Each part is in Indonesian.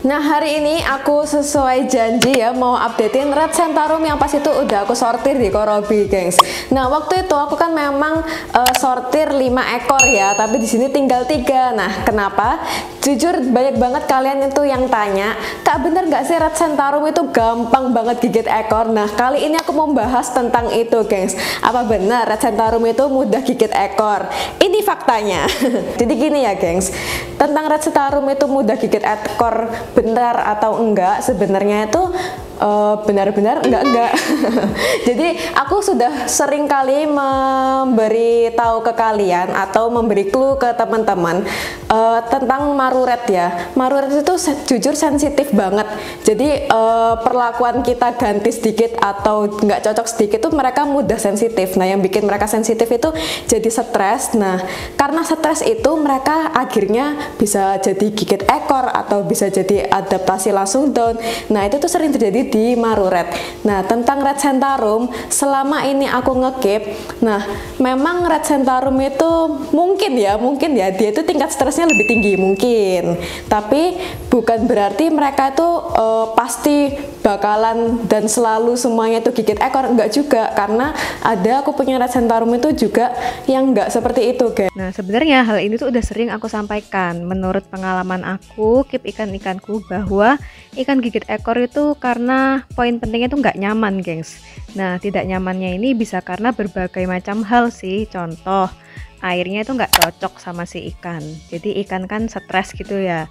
Nah hari ini aku sesuai janji ya mau updatein Red Centarum yang pas itu udah aku sortir di Korobi gengs. Nah waktu itu aku kan memang uh, sortir 5 ekor ya, tapi di sini tinggal tiga. Nah kenapa? Jujur banyak banget kalian itu yang tanya, kak bener gak sih Red Centarum itu gampang banget gigit ekor? Nah kali ini aku mau bahas tentang itu gengs. Apa benar Red Centarum itu mudah gigit ekor? Ini faktanya. Jadi gini ya gengs, tentang Red Centarum itu mudah gigit ekor benar atau enggak sebenarnya itu benar-benar uh, enggak enggak. Jadi aku sudah sering kali memberi tahu ke kalian atau memberi clue ke teman-teman uh, tentang maruret ya. Maruret itu jujur sensitif banget. Jadi uh, perlakuan kita ganti sedikit atau nggak cocok sedikit itu mereka mudah sensitif. Nah yang bikin mereka sensitif itu jadi stres. Nah karena stres itu mereka akhirnya bisa jadi gigit ekor atau bisa jadi adaptasi langsung down. Nah itu tuh sering terjadi di Maruret. Nah, tentang Red Centarum, selama ini aku ngekip, nah memang Red Centarum itu mungkin ya, mungkin ya dia itu tingkat stresnya lebih tinggi mungkin. Tapi bukan berarti mereka itu uh, pasti bakalan dan selalu semuanya itu gigit ekor. Enggak juga karena ada aku punya red centarum itu juga yang enggak seperti itu guys. Nah sebenarnya hal ini tuh udah sering aku sampaikan. Menurut pengalaman aku keep ikan-ikanku bahwa ikan gigit ekor itu karena poin pentingnya tuh nggak nyaman gengs. Nah tidak nyamannya ini bisa karena berbagai macam hal sih. Contoh airnya itu nggak cocok sama si ikan. Jadi ikan kan stres gitu ya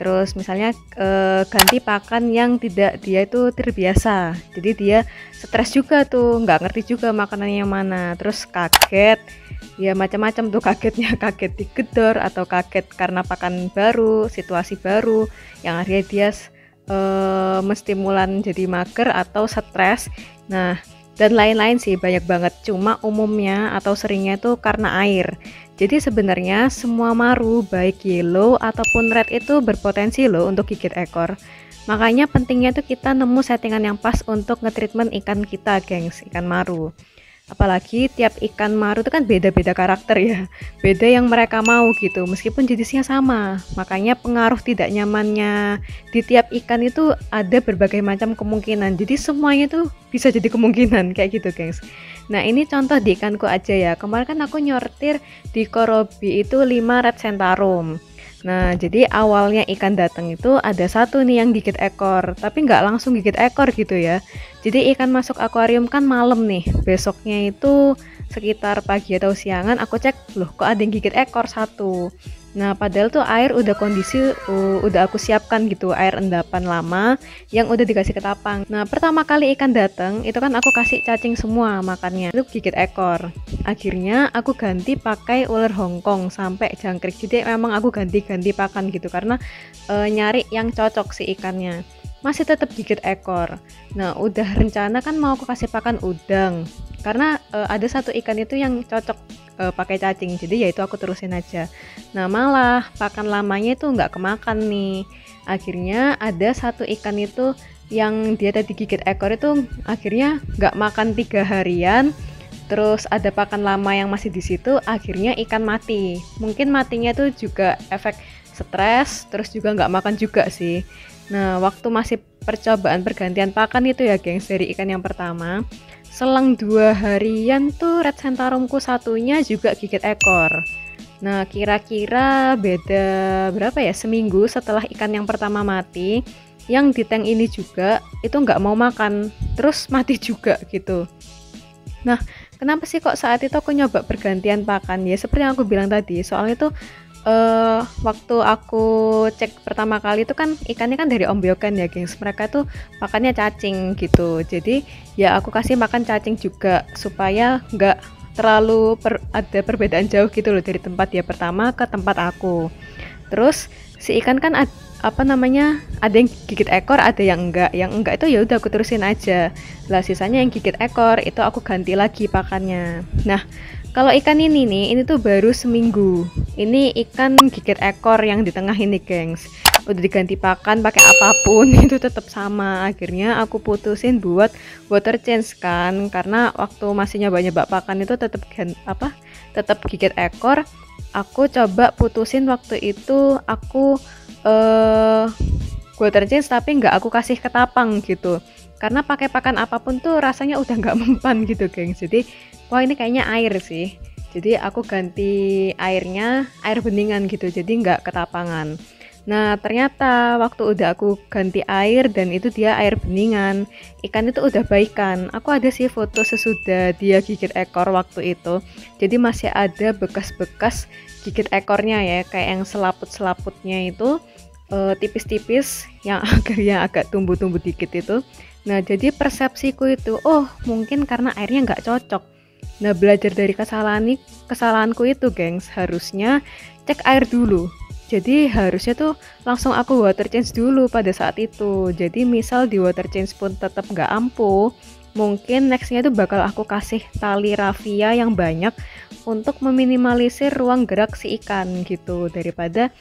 terus misalnya e, ganti pakan yang tidak dia itu terbiasa. Jadi dia stres juga tuh nggak ngerti juga makanannya yang mana. Terus kaget ya macam-macam tuh kagetnya. Kaget digedor atau kaget karena pakan baru situasi baru yang akhirnya dia e, mestimulan jadi mager atau stres. Nah dan lain-lain sih banyak banget. Cuma umumnya atau seringnya itu karena air jadi sebenarnya semua maru baik yellow ataupun red itu berpotensi loh untuk gigit ekor. Makanya pentingnya tuh kita nemu settingan yang pas untuk ngetreatment ikan kita, gengs, ikan maru. Apalagi tiap ikan maru itu kan beda-beda karakter ya. Beda yang mereka mau gitu meskipun jenisnya sama. Makanya pengaruh tidak nyamannya di tiap ikan itu ada berbagai macam kemungkinan. Jadi semuanya tuh bisa jadi kemungkinan kayak gitu gengs nah ini contoh di ikanku aja ya kemarin kan aku nyortir di korobi itu 5 red centarum Nah, jadi awalnya ikan datang itu ada satu nih yang gigit ekor, tapi nggak langsung gigit ekor gitu ya. Jadi ikan masuk akuarium kan malam nih, besoknya itu sekitar pagi atau siangan aku cek, loh kok ada yang gigit ekor satu. Nah, padahal tuh air udah kondisi uh, udah aku siapkan gitu, air endapan lama yang udah dikasih ketapang. Nah, pertama kali ikan datang itu kan aku kasih cacing semua makannya. Itu gigit ekor. Akhirnya aku ganti pakai ular Hongkong sampai jangkrik. Jadi memang aku ganti-ganti pakan gitu karena uh, nyari yang cocok si ikannya masih tetap gigit ekor. Nah, udah rencana kan mau aku kasih pakan udang. Karena uh, ada satu ikan itu yang cocok uh, pakai cacing. Jadi ya itu aku terusin aja. Nah, malah pakan lamanya itu nggak kemakan nih. Akhirnya ada satu ikan itu yang dia tadi gigit ekor itu akhirnya nggak makan tiga harian terus ada pakan lama yang masih di situ akhirnya ikan mati mungkin matinya tuh juga efek stres terus juga nggak makan juga sih Nah, waktu masih percobaan pergantian pakan itu ya, gengs, dari ikan yang pertama, selang dua harian tuh red centarumku satunya juga gigit ekor. Nah, kira-kira beda berapa ya? Seminggu setelah ikan yang pertama mati, yang di tank ini juga itu nggak mau makan, terus mati juga gitu. Nah, kenapa sih kok saat itu aku nyoba pergantian pakan? Ya seperti yang aku bilang tadi, soalnya tuh uh, waktu aku cek pertama kali itu kan ikannya kan dari ombyokan ya gengs. Mereka tuh makannya cacing gitu. Jadi ya aku kasih makan cacing juga supaya nggak terlalu per, ada perbedaan jauh gitu loh dari tempat dia pertama ke tempat aku. Terus si ikan kan ad, apa namanya ada yang gigit ekor ada yang enggak yang enggak itu ya udah aku terusin aja. Lah sisanya yang gigit ekor itu aku ganti lagi pakannya. Nah kalau ikan ini nih, ini tuh baru seminggu. Ini ikan gigit ekor yang di tengah ini, gengs. Udah diganti pakan pakai apa pun itu tetap sama. Akhirnya aku putusin buat water change kan, karena waktu masih nyoba-nyoba pakan itu tetap apa? Tetap gigit ekor. Aku coba putusin waktu itu aku eh uh, water change tapi nggak aku kasih ketapang gitu karena pakai pakan apa pun tuh rasanya udah nggak mempan gitu geng jadi wah ini kayaknya air sih. Jadi aku ganti airnya air beningan gitu jadi nggak ketapangan. Nah ternyata waktu udah aku ganti air dan itu dia air beningan Ikan itu udah baikan. Aku ada sih foto sesudah dia gigit ekor waktu itu. Jadi masih ada bekas-bekas gigit ekornya ya Kayak yang selaput-selaputnya itu eh, tipis-tipis Yang akhirnya agak tumbuh-tumbuh dikit itu Nah jadi persepsiku itu Oh mungkin karena airnya nggak cocok. Nah belajar dari kesalahan kesalahanku itu gengs. Harusnya cek air dulu. Jadi harusnya tuh langsung aku water change dulu pada saat itu. Jadi misal di water change pun tetap nggak ampuh mungkin nextnya itu bakal aku kasih tali rafia yang banyak untuk meminimalisir ruang gerak si ikan gitu. Daripada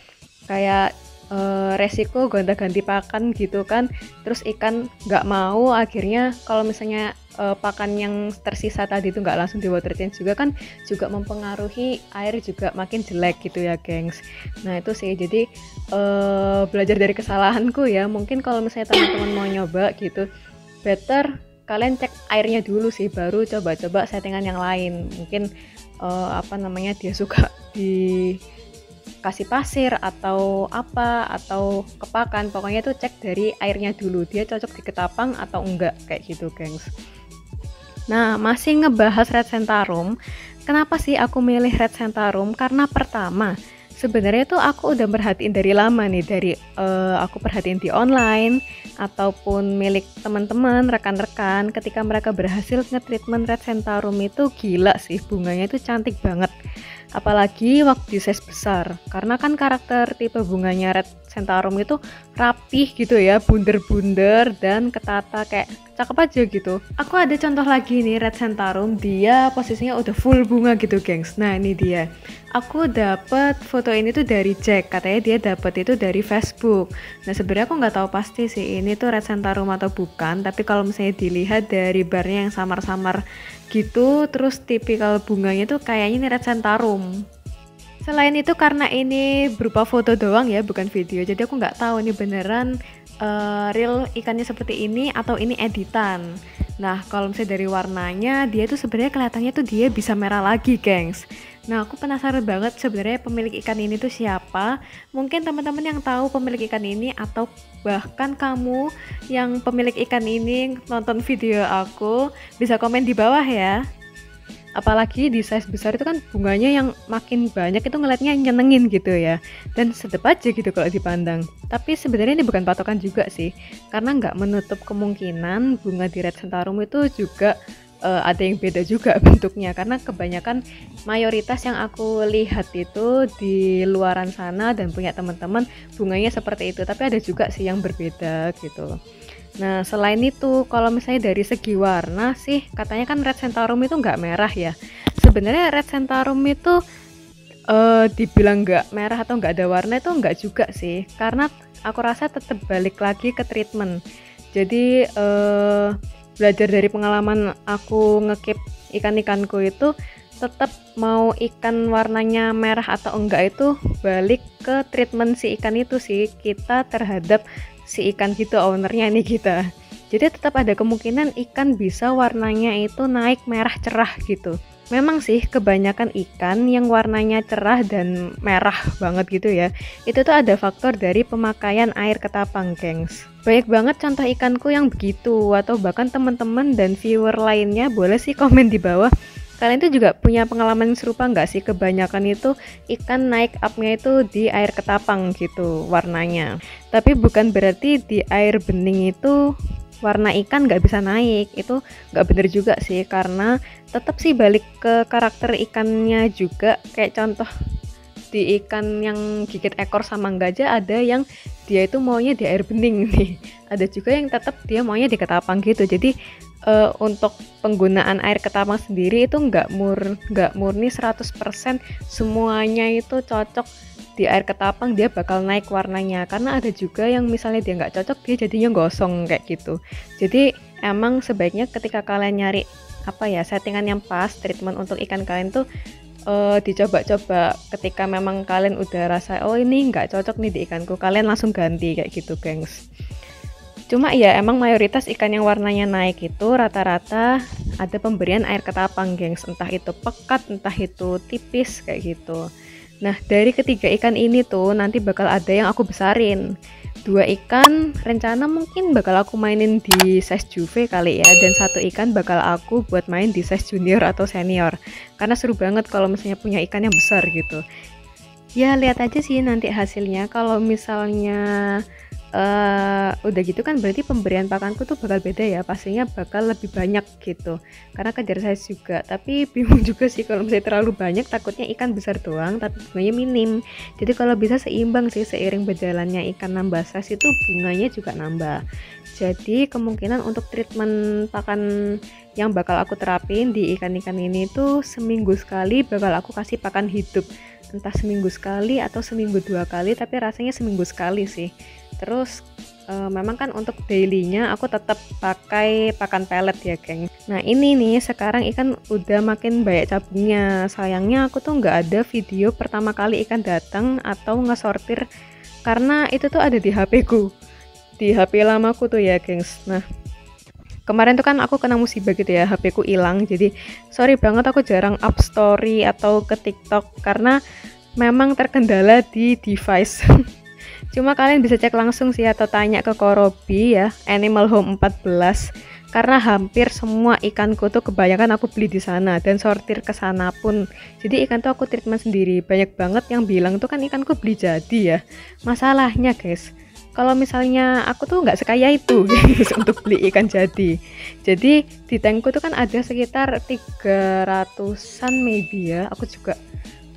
kayak uh, resiko gonta-ganti pakan gitu kan. Terus ikan nggak mau akhirnya kalau misalnya uh, pakan yang tersisa tadi itu nggak langsung di water change juga kan juga mempengaruhi air juga makin jelek gitu ya gengs. Nah itu sih. Jadi uh, belajar dari kesalahanku ya. Mungkin kalau misalnya teman-teman mau nyoba gitu better kalian cek airnya dulu sih baru coba-coba settingan yang lain. Mungkin uh, apa namanya dia suka di kasih pasir atau apa atau kepakan. Pokoknya itu cek dari airnya dulu dia cocok di ketapang atau enggak kayak gitu gengs. Nah masih ngebahas red centarum kenapa sih aku milih red centarum karena pertama sebenarnya tuh aku udah perhatiin dari lama nih dari uh, aku perhatiin di online ataupun milik teman-teman rekan-rekan ketika mereka berhasil nge-treatment red centarum itu gila sih bunganya itu cantik banget apalagi waktu di size besar. Karena kan karakter tipe bunganya red centarum itu rapih gitu ya bunder-bunder dan ketata kayak cakep aja gitu. Aku ada contoh lagi nih red centarum. Dia posisinya udah full bunga gitu gengs. Nah ini dia. Aku dapet foto ini tuh dari Jack. Katanya dia dapet itu dari Facebook. Nah sebenarnya aku nggak tahu pasti sih ini tuh red centarum atau bukan. Tapi kalau misalnya dilihat dari barnya yang samar-samar gitu terus tipikal bunganya tuh kayaknya ini red centarum selain itu karena ini berupa foto doang ya bukan video. Jadi aku nggak tahu ini beneran uh, real ikannya seperti ini atau ini editan. Nah kalau misalnya dari warnanya dia tuh sebenarnya kelihatannya tuh dia bisa merah lagi gengs Nah, aku penasaran banget sebenarnya pemilik ikan ini tuh siapa. Mungkin teman-teman yang tahu pemilik ikan ini atau bahkan kamu yang pemilik ikan ini nonton video aku bisa komen di bawah ya. Apalagi di size besar itu kan bunganya yang makin banyak itu ngeliatnya nyenengin gitu ya. Dan sedep aja gitu kalau dipandang. Tapi sebenarnya ini bukan patokan juga sih. Karena nggak menutup kemungkinan bunga di red centarum itu juga uh, ada yang beda juga bentuknya. Karena kebanyakan mayoritas yang aku lihat itu di luaran sana dan punya teman-teman bunganya seperti itu. Tapi ada juga sih yang berbeda gitu. Nah selain itu kalau misalnya dari segi warna sih katanya kan red centarum itu nggak merah ya. Sebenarnya red centarum itu uh, dibilang nggak merah atau nggak ada warna itu nggak juga sih. Karena aku rasa tetap balik lagi ke treatment. Jadi uh, belajar dari pengalaman aku ngekip ikan-ikanku itu tetap mau ikan warnanya merah atau enggak itu balik ke treatment si ikan itu sih kita terhadap si ikan gitu ownernya nih kita. Jadi tetap ada kemungkinan ikan bisa warnanya itu naik merah cerah gitu memang sih kebanyakan ikan yang warnanya cerah dan merah banget gitu ya itu tuh ada faktor dari pemakaian air ketapang gengs. Banyak banget contoh ikanku yang begitu atau bahkan teman-teman dan viewer lainnya boleh sih komen di bawah. Kalian tuh juga punya pengalaman serupa nggak sih kebanyakan itu ikan naik upnya itu di air ketapang gitu warnanya? Tapi bukan berarti di air bening itu warna ikan nggak bisa naik itu nggak bener juga sih karena tetap sih balik ke karakter ikannya juga. Kayak contoh di ikan yang gigit ekor sama gajah ada yang dia itu maunya di air bening nih. Ada juga yang tetap dia maunya di ketapang gitu. Jadi uh, untuk penggunaan air ketapang sendiri itu nggak mur nggak murni 100% semuanya itu cocok di air ketapang dia bakal naik warnanya. Karena ada juga yang misalnya dia nggak cocok dia jadinya gosong kayak gitu. Jadi emang sebaiknya ketika kalian nyari apa ya settingan yang pas treatment untuk ikan kalian tuh uh, dicoba-coba ketika memang kalian udah rasa oh ini nggak cocok nih di ikanku kalian langsung ganti kayak gitu gengs. Cuma ya emang mayoritas ikan yang warnanya naik itu rata-rata ada pemberian air ketapang gengs. Entah itu pekat entah itu tipis kayak gitu. Nah dari ketiga ikan ini tuh nanti bakal ada yang aku besarin dua ikan rencana mungkin bakal aku mainin di size juve kali ya. Dan satu ikan bakal aku buat main di size junior atau senior. Karena seru banget kalau misalnya punya ikan yang besar gitu. Ya lihat aja sih nanti hasilnya. Kalau misalnya uh, udah gitu kan berarti pemberian pakanku tuh bakal beda ya pastinya bakal lebih banyak gitu. Karena kejar size juga. Tapi bingung juga sih kalau misalnya terlalu banyak takutnya ikan besar doang tapi bunganya minim. Jadi kalau bisa seimbang sih seiring berjalannya ikan nambah size itu bunganya juga nambah. Jadi kemungkinan untuk treatment pakan yang bakal aku terapin di ikan-ikan ini tuh seminggu sekali bakal aku kasih pakan hidup. Entah seminggu sekali atau seminggu dua kali tapi rasanya seminggu sekali sih terus uh, memang kan untuk dailynya aku tetap pakai pakan pelet ya geng. Nah ini nih sekarang ikan udah makin banyak cabungnya sayangnya aku tuh nggak ada video pertama kali ikan datang atau ngesortir karena itu tuh ada di HP ku. Di HP lamaku tuh ya gengs. Nah kemarin tuh kan aku kena musibah gitu ya HP ku hilang. Jadi sorry banget aku jarang up story atau ke TikTok karena memang terkendala di device cuma kalian bisa cek langsung sih atau tanya ke Korobi ya Animal Home 14 karena hampir semua ikanku tuh kebanyakan aku beli di sana dan sortir ke sana pun. Jadi ikan tuh aku treatment sendiri. Banyak banget yang bilang tuh kan ikanku beli jadi ya. Masalahnya guys kalau misalnya aku tuh nggak sekaya itu guys untuk beli ikan jadi. Jadi di tankku tuh kan ada sekitar 300an maybe ya. Aku juga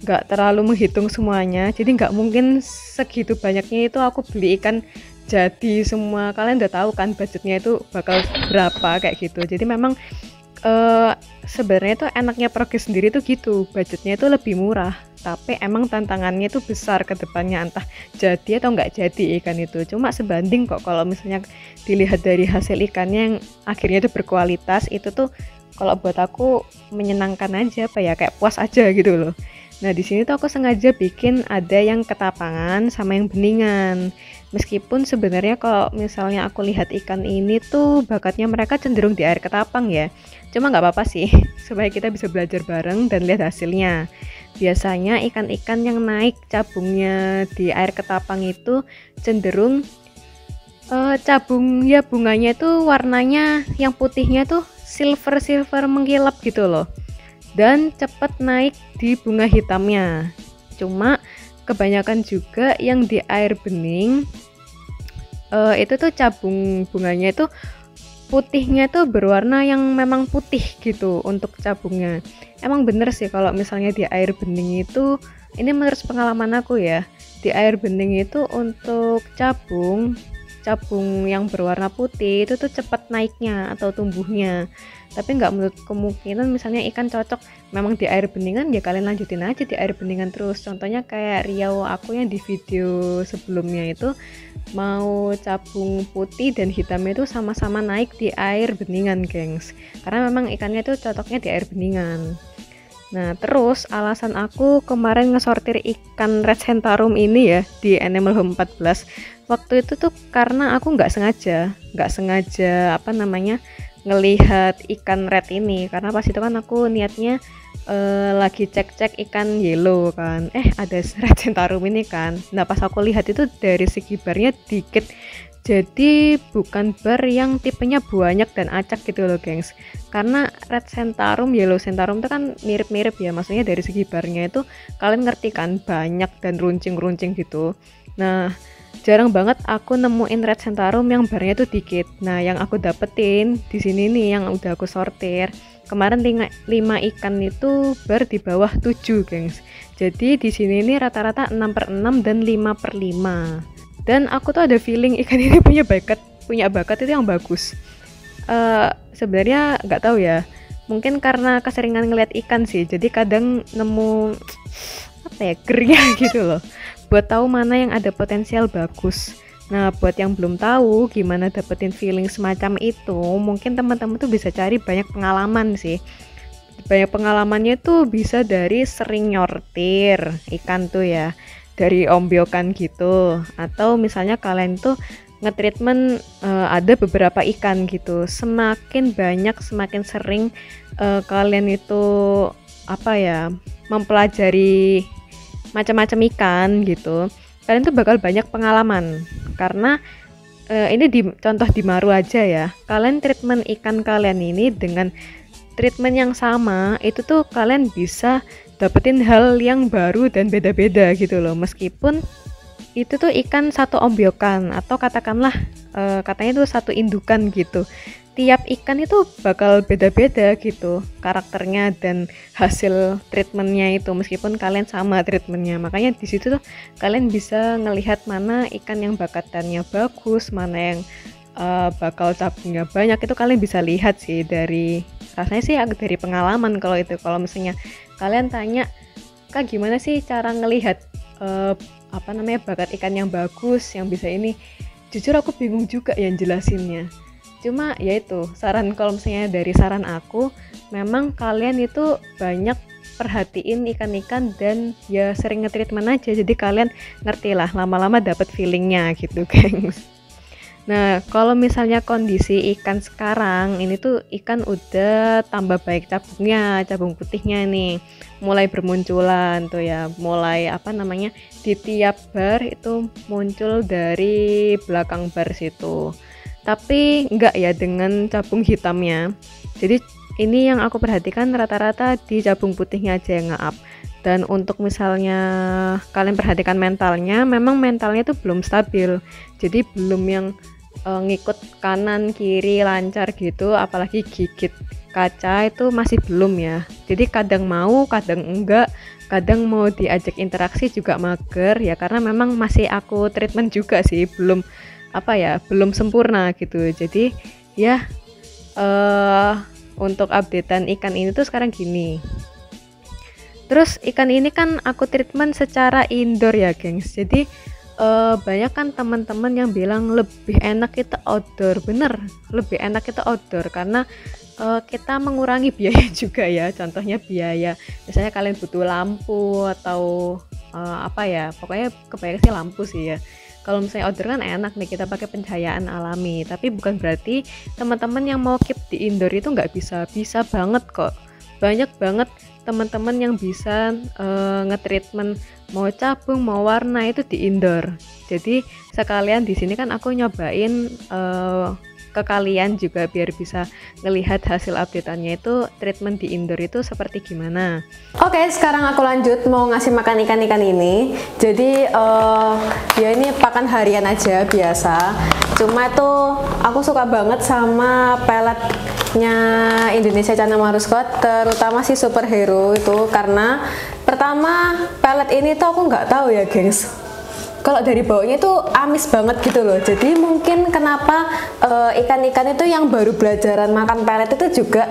nggak terlalu menghitung semuanya. Jadi nggak mungkin segitu banyaknya itu aku beli ikan jadi semua. Kalian udah tahu kan budgetnya itu bakal berapa kayak gitu. Jadi memang uh, sebenarnya tuh enaknya progres sendiri tuh gitu. Budgetnya itu lebih murah tapi emang tantangannya itu besar ke depannya entah jadi atau nggak jadi ikan itu. Cuma sebanding kok kalau misalnya dilihat dari hasil ikannya yang akhirnya itu berkualitas itu tuh kalau buat aku menyenangkan aja apa ya kayak puas aja gitu loh Nah, di sini tuh aku sengaja bikin ada yang ketapangan sama yang beningan. Meskipun sebenarnya kalau misalnya aku lihat ikan ini tuh bakatnya mereka cenderung di air ketapang ya. Cuma nggak apa-apa sih, supaya kita bisa belajar bareng dan lihat hasilnya. Biasanya ikan-ikan yang naik cabungnya di air ketapang itu cenderung uh, cabung ya bunganya itu warnanya yang putihnya tuh silver silver mengkilap gitu loh dan cepat naik di bunga hitamnya. Cuma kebanyakan juga yang di air bening uh, itu tuh cabung bunganya itu putihnya tuh berwarna yang memang putih gitu untuk cabungnya. Emang bener sih kalau misalnya di air bening itu ini menurut pengalaman aku ya di air bening itu untuk cabung cabung yang berwarna putih itu tuh cepat naiknya atau tumbuhnya. Tapi nggak menurut kemungkinan misalnya ikan cocok memang di air beningan ya kalian lanjutin aja di air beningan terus. Contohnya kayak Riau aku yang di video sebelumnya itu mau cabung putih dan hitamnya itu sama-sama naik di air beningan gengs. Karena memang ikannya itu cocoknya di air beningan. Nah, terus alasan aku kemarin ngesortir ikan red centarum ini ya di Animal Home 14 waktu itu tuh karena aku nggak sengaja nggak sengaja apa namanya ngelihat ikan red ini. Karena pas itu kan aku niatnya uh, lagi cek-cek ikan yellow kan. Eh ada red centarum ini kan. Nah pas aku lihat itu dari segi barnya dikit. Jadi bukan bar yang tipenya banyak dan acak gitu loh gengs. Karena red centarum yellow centarum itu kan mirip-mirip ya. Maksudnya dari segi barnya itu kalian ngerti kan banyak dan runcing-runcing gitu. Nah jarang banget aku nemuin red centarum yang barnya tuh dikit. Nah yang aku dapetin di sini nih yang udah aku sortir kemarin 5 ikan itu bar di bawah 7 gengs. Jadi di sini ini rata-rata 6 per 6 dan 5 per 5 dan aku tuh ada feeling ikan ini punya bakat punya bakat itu yang bagus. Uh, sebenarnya nggak tahu ya. Mungkin karena keseringan ngeliat ikan sih jadi kadang nemu apa ya gitu loh buat tahu mana yang ada potensial bagus. Nah, buat yang belum tahu gimana dapetin feeling semacam itu, mungkin teman-teman tuh bisa cari banyak pengalaman sih. banyak pengalamannya tuh bisa dari sering nyortir ikan tuh ya dari ombyokan gitu. Atau misalnya kalian tuh ngetreatment uh, ada beberapa ikan gitu. Semakin banyak semakin sering uh, kalian itu apa ya mempelajari macam-macam ikan gitu kalian tuh bakal banyak pengalaman. Karena uh, ini di contoh di Maru aja ya kalian treatment ikan kalian ini dengan treatment yang sama itu tuh kalian bisa dapetin hal yang baru dan beda-beda gitu loh. Meskipun itu tuh ikan satu ombyokan atau katakanlah uh, katanya tuh satu indukan gitu tiap ikan itu bakal beda-beda gitu karakternya dan hasil treatmentnya itu. Meskipun kalian sama treatmentnya makanya di situ tuh kalian bisa ngelihat mana ikan yang bakatannya bagus mana yang uh, bakal cabungnya banyak. Itu kalian bisa lihat sih dari rasanya sih dari pengalaman kalau itu. Kalau misalnya kalian tanya kak gimana sih cara ngelihat uh, apa namanya bakat ikan yang bagus yang bisa ini? Jujur aku bingung juga yang jelasinnya cuma ya itu saran kalau misalnya dari saran aku memang kalian itu banyak perhatiin ikan-ikan dan ya sering ngetreatment aja. Jadi kalian ngerti lah lama-lama dapat feelingnya gitu gengs. Nah, kalau misalnya kondisi ikan sekarang, ini tuh ikan udah tambah baik cabungnya, cabung putihnya nih, mulai bermunculan tuh ya, mulai apa namanya di tiap bar itu muncul dari belakang bar situ. Tapi enggak ya dengan cabung hitamnya. Jadi ini yang aku perhatikan rata-rata di cabung putihnya aja yang nge-up. Dan untuk misalnya kalian perhatikan mentalnya memang mentalnya itu belum stabil. Jadi belum yang uh, ngikut kanan kiri lancar gitu apalagi gigit kaca itu masih belum ya. Jadi kadang mau kadang enggak. Kadang mau diajak interaksi juga mager ya karena memang masih aku treatment juga sih belum apa ya belum sempurna gitu. Jadi ya uh, untuk updatean ikan ini tuh sekarang gini. Terus ikan ini kan aku treatment secara indoor ya gengs. Jadi uh, banyak kan teman-teman yang bilang lebih enak itu outdoor. Bener lebih enak itu outdoor karena uh, kita mengurangi biaya juga ya. Contohnya biaya misalnya kalian butuh lampu atau uh, apa ya pokoknya kebanyakan sih lampu sih ya kalau misalnya outdoor kan enak nih kita pakai pencahayaan alami. Tapi bukan berarti teman-teman yang mau keep di indoor itu nggak bisa. Bisa banget kok. Banyak banget teman-teman yang bisa uh, ngetreatment mau cabung mau warna itu di indoor. Jadi sekalian di sini kan aku nyobain uh, ke kalian juga biar bisa ngelihat hasil updateannya itu treatment di indoor itu seperti gimana. Oke, sekarang aku lanjut mau ngasih makan ikan-ikan ini. Jadi uh, ya ini pakan harian aja biasa. Cuma tuh aku suka banget sama pelet nya Indonesia Channel Maruskot terutama si superhero itu karena pertama pelet ini tuh aku nggak tahu ya gengs kalau dari baunya itu amis banget gitu loh. Jadi mungkin kenapa eh, ikan-ikan uh, itu yang baru belajaran makan pelet itu juga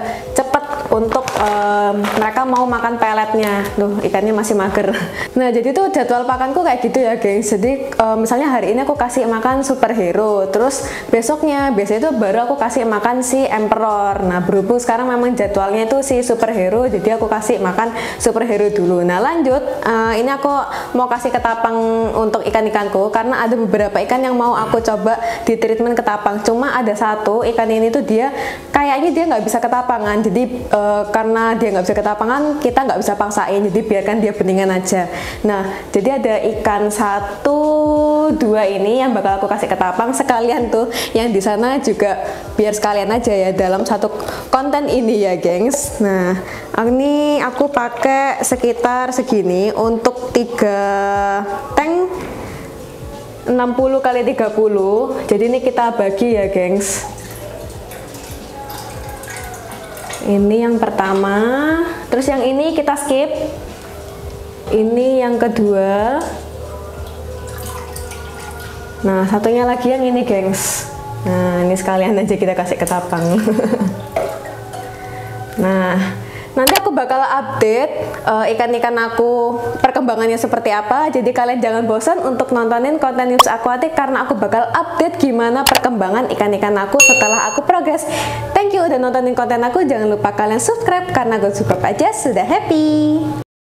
untuk um, mereka mau makan peletnya. Tuh ikannya masih mager. Nah jadi tuh jadwal pakanku kayak gitu ya gengs. Jadi um, misalnya hari ini aku kasih makan superhero terus besoknya biasanya itu baru aku kasih makan si emperor. Nah berhubung sekarang memang jadwalnya itu si superhero jadi aku kasih makan superhero dulu. Nah lanjut uh, ini aku mau kasih ketapang untuk ikan-ikanku karena ada beberapa ikan yang mau aku coba di treatment ketapang. Cuma ada satu ikan ini tuh dia kayaknya dia nggak bisa ketapangan. Jadi uh, Eh, karena dia nggak bisa ketapangan kita nggak bisa paksain jadi biarkan dia beningan aja. Nah jadi ada ikan satu dua ini yang bakal aku kasih ketapang sekalian tuh yang di sana juga biar sekalian aja ya dalam satu konten ini ya gengs. Nah ini aku pakai sekitar segini untuk tiga tank 60 kali 30 jadi ini kita bagi ya gengs ini yang pertama. Terus yang ini kita skip. Ini yang kedua. Nah satunya lagi yang ini gengs. Nah ini sekalian aja kita kasih ketapang nah Nanti aku bakal update uh, ikan-ikan aku perkembangannya seperti apa. Jadi kalian jangan bosan untuk nontonin konten news akuatik karena aku bakal update gimana perkembangan ikan-ikan aku setelah aku progres. Thank you udah nontonin konten aku. Jangan lupa kalian subscribe karena gue subscribe aja sudah happy.